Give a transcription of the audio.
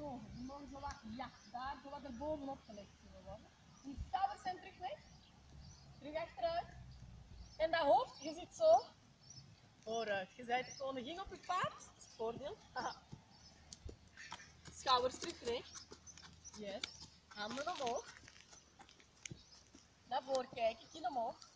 zo. Die mogen zo wat, ja, daar zo wat erbovenop gelegd kunnen worden. Die schouders zijn terug weg. Terug achteruit. En dat hoofd, je zit zo vooruit. Je bent de koningin op je paard. Dat is het voordeel. Schouders terug weg. Yes. Handen omhoog. Naar voren kijken, kin omhoog.